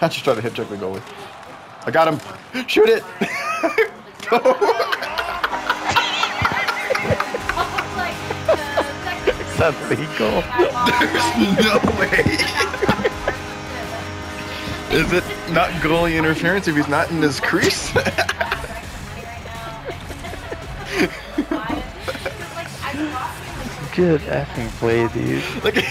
I just tried to hip check the goalie. I got him. Shoot it. Go. That's legal? There's no way. Is it not goalie interference if he's not in his crease? Good effing play, dude. like.